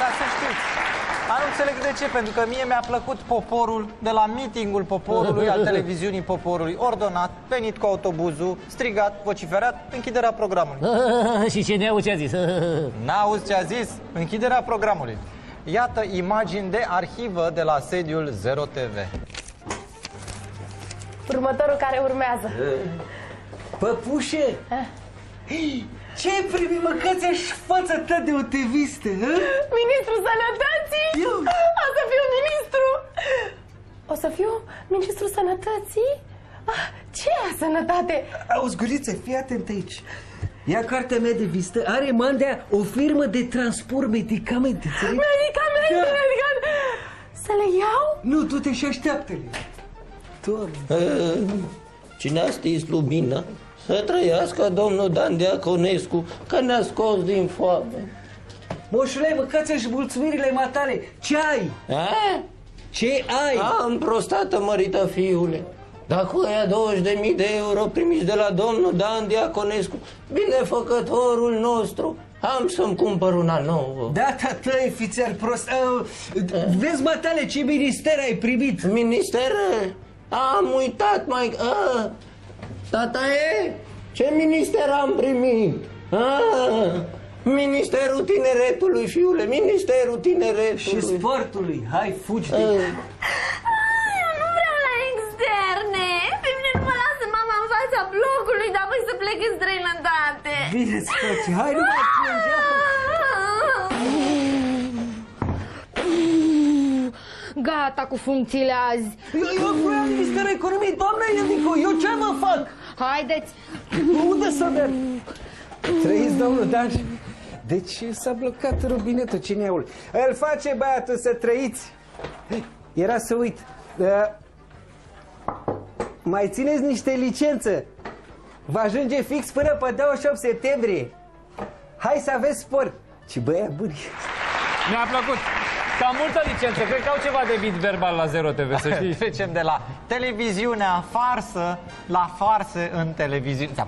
Dar să știți, a, nu înțeleg de ce, pentru că mie mi-a plăcut poporul de la mitingul poporului, al televiziunii poporului, ordonat, venit cu autobuzul, strigat, vociferat, închiderea programului. și ce ne ce a zis? N-auzi ce a zis? Închiderea programului. Iată imagini de arhivă de la sediul Zero TV. Următorul care urmează. Păpușe! Ce ai primit, mă, că ți-aș fața ta de o tevistă, hă? Ministrul Sănătății? Eu? O să fiu ministru! O să fiu ministrul Sănătății? Ah, Ce e sănătate? Auzi, guriță, fii atent aici. Ia cartea mea de vizită, are mandea o firmă de transport medicamente, înțelegi? Medicamente, Da. medicamente! Să le iau? Nu, tu te și așteaptă-le. Doamne. Cine a stins lumina? Să trăiască domnul Dan Diaconescu, că ne-a scos din foame. Moșule, măcați-și mulțumirile matale. Ce ai? A? Ce ai? Am prostată, mărită fiule. Dacă aia 20 de mii de euro primiți de la domnul Dan Diaconescu, binefăcătorul nostru, am să-mi cumpăr una nouă. Da, tată, fițar prost. Au, Vezi, matale, ce minister ai primit? Ministere? Am uitat mai... A, tata e? Ce minister am primit? A, Ministerul Tineretului, fiule, Ministerul Tineretului. Și sportului. Hai, fugi de... A, Eu nu vreau la externe. Pe mine nu mă lasă mama în fața blocului, dar voi să plec în străinătate. Bine-ți face. Hai, nu mai plânge. Gata cu funcțiile azi. Eu, eu vreau Ministerul Economiei. Doamne, Ionico, eu ce mă fac? Haideți! Unde să merg? Trăiți, domnul Dan? Deci s-a blocat robinetul, cine aul? Îl face băiatul să trăiți. Era să uit. Uh, mai țineți niște licență. Va ajunge fix până pe 28 septembrie. Hai să aveți sport. Ce băia buni. Mi-a plăcut. Cam multă licență. Cred că au ceva de bit verbal la Zero TV, să știi. Trecem de la televiziunea farsă la farsă în televiziune. Ți-a plăcut?